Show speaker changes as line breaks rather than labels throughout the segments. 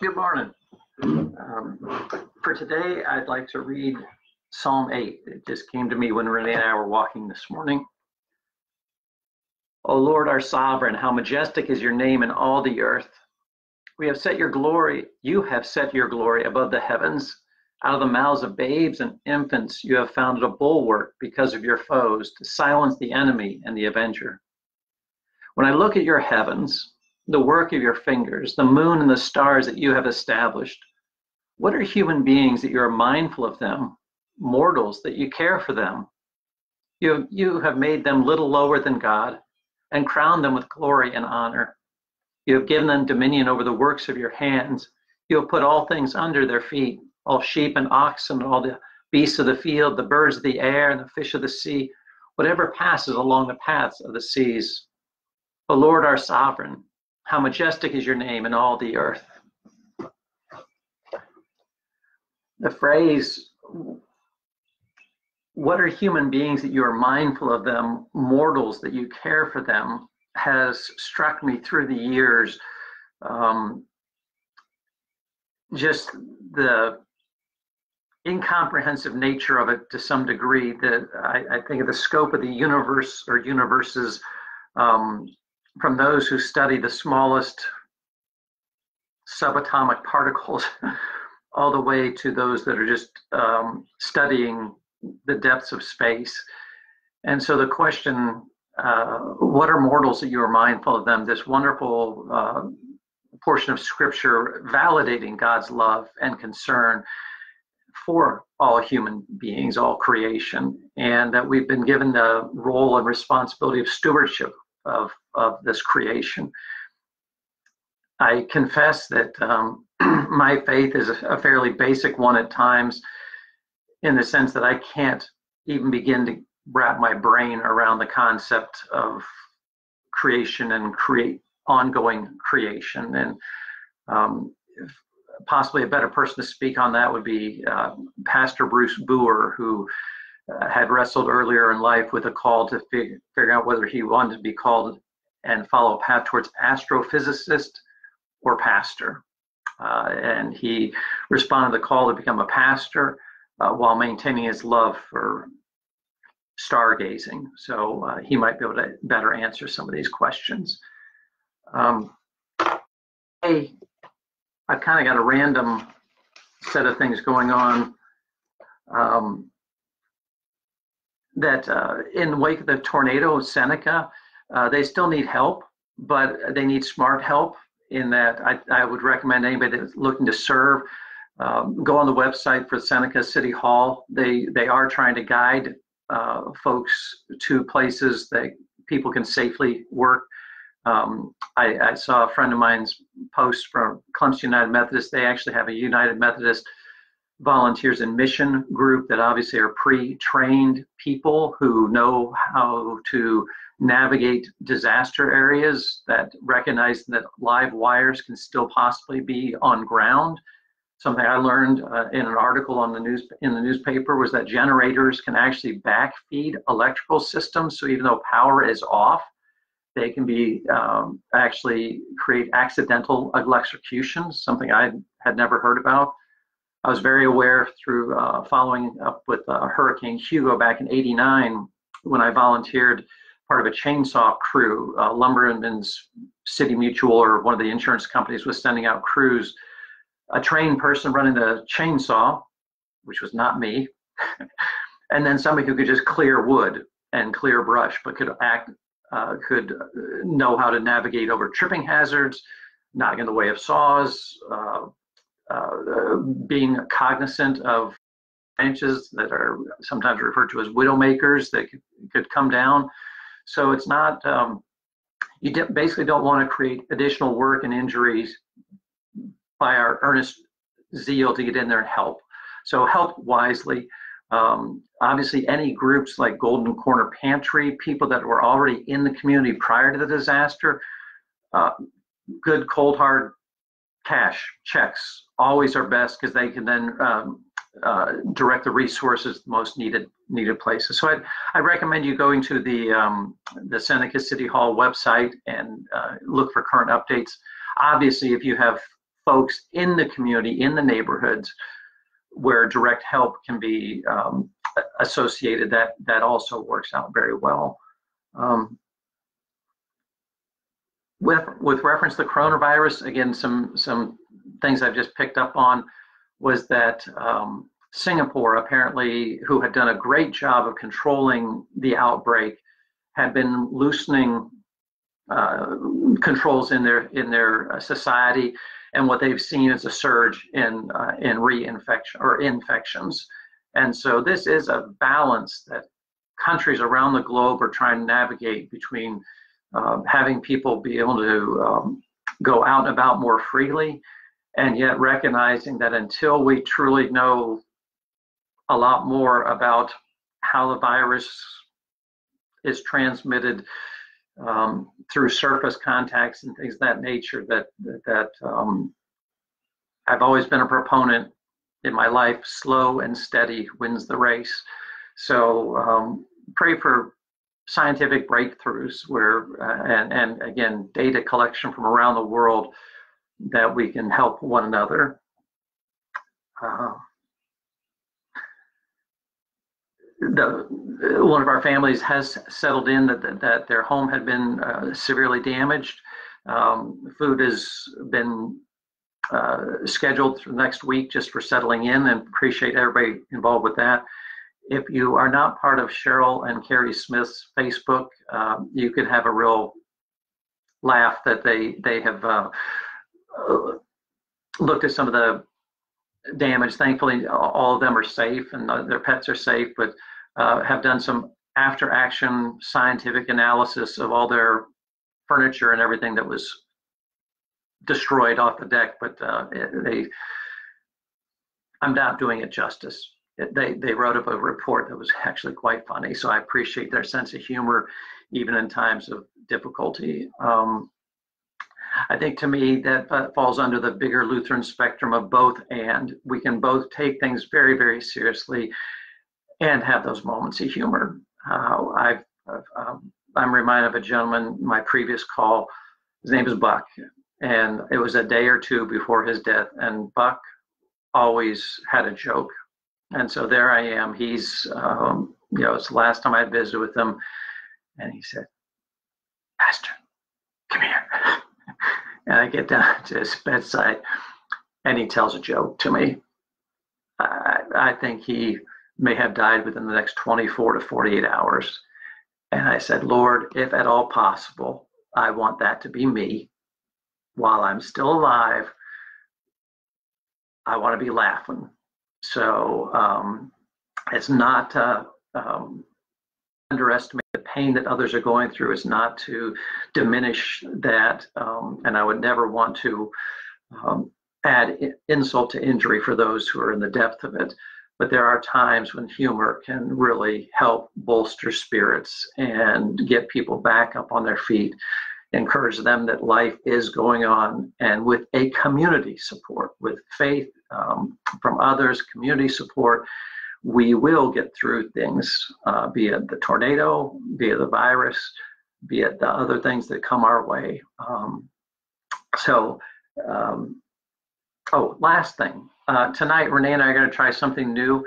Good morning. Um, for today, I'd like to read Psalm 8. It just came to me when Renee and I were walking this morning. O Lord, our sovereign, how majestic is your name in all the earth. We have set your glory, you have set your glory above the heavens. Out of the mouths of babes and infants, you have founded a bulwark because of your foes to silence the enemy and the avenger. When I look at your heavens, the work of your fingers, the moon and the stars that you have established, what are human beings that you are mindful of them, mortals that you care for them? You, you have made them little lower than God and crowned them with glory and honor. You have given them dominion over the works of your hands. You have put all things under their feet, all sheep and oxen, all the beasts of the field, the birds of the air, and the fish of the sea, whatever passes along the paths of the seas. O Lord, our sovereign, how majestic is your name in all the earth. The phrase, what are human beings that you are mindful of them, mortals that you care for them, has struck me through the years. Um, just the incomprehensive nature of it to some degree that I, I think of the scope of the universe or universes um, from those who study the smallest subatomic particles all the way to those that are just um, studying the depths of space. And so the question uh, what are mortals that you are mindful of them? This wonderful uh, portion of scripture validating God's love and concern for all human beings, all creation, and that we've been given the role and responsibility of stewardship of, of this creation. I confess that um, my faith is a fairly basic one at times in the sense that I can't even begin to wrap my brain around the concept of creation and create ongoing creation. And um, possibly a better person to speak on that would be uh, Pastor Bruce Boer, who uh, had wrestled earlier in life with a call to fig- figure out whether he wanted to be called and follow a path towards astrophysicist or pastor. Uh, and he responded to the call to become a pastor uh, while maintaining his love for stargazing. So uh, he might be able to better answer some of these questions. Um, hey, I've kind of got a random set of things going on. Um, that uh, in the wake of the tornado, of Seneca, uh, they still need help, but they need smart help. In that, I, I would recommend anybody that's looking to serve um, go on the website for Seneca City Hall. They they are trying to guide uh, folks to places that people can safely work. Um, I, I, saw a friend of mine's post from Clemson United Methodist. They actually have a United Methodist volunteers in mission group that obviously are pre-trained people who know how to navigate disaster areas that recognize that live wires can still possibly be on ground something I learned uh, in an article on the news in the newspaper was that generators can actually backfeed electrical systems. So even though power is off, they can be um, actually create accidental electrocutions, something I had never heard about. I was very aware through uh, following up with uh, Hurricane Hugo back in '89 when I volunteered part of a chainsaw crew. Uh, Lumberman's City Mutual or one of the insurance companies was sending out crews a trained person running the chainsaw, which was not me, and then somebody who could just clear wood and clear brush, but could act, uh, could know how to navigate over tripping hazards, not in the way of saws, uh, uh, being cognizant of branches that are sometimes referred to as widowmakers that could, could come down. So it's not, um, you basically don't want to create additional work and injuries by our earnest zeal to get in there and help. So help wisely. Um, obviously, any groups like Golden Corner Pantry, people that were already in the community prior to the disaster, uh, good cold hard cash checks always are best because they can then um, uh, direct the resources the most needed needed places. So I I recommend you going to the um, the Seneca City Hall website and uh, look for current updates. Obviously, if you have folks in the community, in the neighborhoods, where direct help can be um, associated, that that also works out very well. Um, with with reference to coronavirus, again, some some things I've just picked up on was that um, Singapore apparently, who had done a great job of controlling the outbreak, had been loosening uh, controls in their in their uh, society, and what they've seen is a surge in uh, in reinfection or infections. And so this is a balance that countries around the globe are trying to navigate between uh, having people be able to um, go out and about more freely, and yet recognizing that until we truly know a lot more about how the virus is transmitted um, through surface contacts and things of that nature that that um, I've always been a proponent in my life. Slow and steady wins the race. So um, pray for scientific breakthroughs where uh, and and again data collection from around the world that we can help one another. Uh, the one of our families has settled in that that, that their home had been uh, severely damaged. Um, food has been uh, scheduled for next week just for settling in, and appreciate everybody involved with that. If you are not part of Cheryl and Carrie Smith's Facebook, um, you could have a real laugh that they they have uh, uh looked at some of the damage. Thankfully, all of them are safe and their pets are safe, but uh, have done some after action scientific analysis of all their furniture and everything that was destroyed off the deck. But uh, they, I'm not doing it justice. They, they wrote up a report that was actually quite funny. So I appreciate their sense of humor, even in times of difficulty. Um, I think to me that uh, falls under the bigger Lutheran spectrum of both and. We can both take things very, very seriously and have those moments of humor. Uh, I've, um, I'm reminded of a gentleman, my previous call, his name is Buck, and it was a day or two before his death, and Buck always had a joke. And so there I am. He's, um, you know, it's the last time I visited with him, and he said, Pastor, come here. and I get down to his bedside, and he tells a joke to me. I, I think he may have died within the next 24 to 48 hours. And I said, Lord, if at all possible, I want that to be me while I'm still alive. I want to be laughing. So um, it's not to um, underestimate the pain that others are going through. It's not to diminish that. Um, and I would never want to um, add insult to injury for those who are in the depth of it but there are times when humor can really help bolster spirits and get people back up on their feet encourage them that life is going on and with a community support with faith um, from others community support we will get through things uh, be it the tornado be it the virus be it the other things that come our way. Um, so um, oh last thing. Uh, tonight, Renee and I are going to try something new.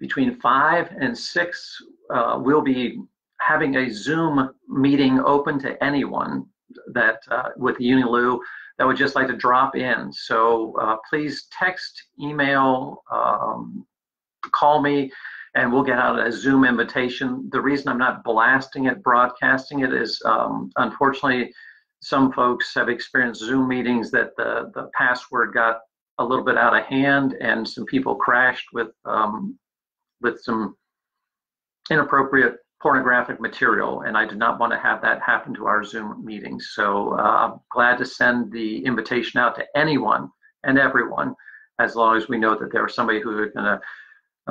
Between 5 and 6, uh, we'll be having a Zoom meeting open to anyone that uh, with Unilu that would just like to drop in. So uh, please text, email, um, call me, and we'll get out a Zoom invitation. The reason I'm not blasting it, broadcasting it, is um, unfortunately some folks have experienced Zoom meetings that the, the password got a little bit out of hand, and some people crashed with um, with some inappropriate pornographic material, and I did not want to have that happen to our Zoom meetings. So uh, I'm glad to send the invitation out to anyone and everyone, as long as we know that there was somebody who is going to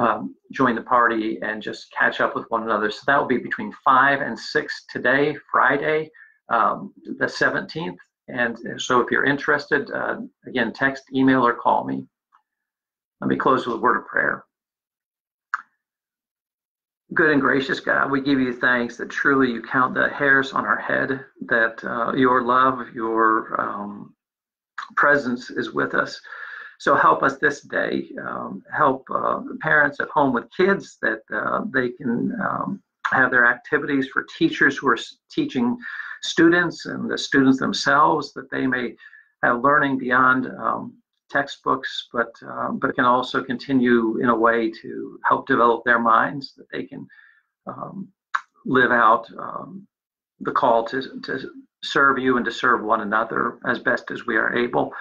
um, join the party and just catch up with one another. So that will be between 5 and 6 today, Friday, um, the 17th. And so if you're interested, uh, again, text, email, or call me. Let me close with a word of prayer. Good and gracious God, we give you thanks that truly you count the hairs on our head, that uh, your love, your um, presence is with us. So help us this day. Um, help uh, parents at home with kids that uh, they can um, have their activities for teachers who are teaching students and the students themselves that they may have learning beyond um, textbooks, but uh, but can also continue in a way to help develop their minds that they can um, live out um, the call to to serve you and to serve one another as best as we are able.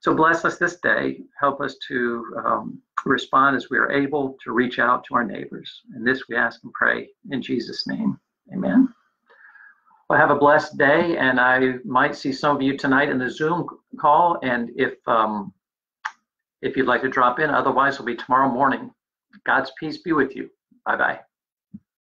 So bless us this day. Help us to um, respond as we are able to reach out to our neighbors. And this we ask and pray in Jesus' name. Amen. Well, have a blessed day, and I might see some of you tonight in the Zoom call. And if um, if you'd like to drop in, otherwise, it'll be tomorrow morning. God's peace be with you. Bye bye.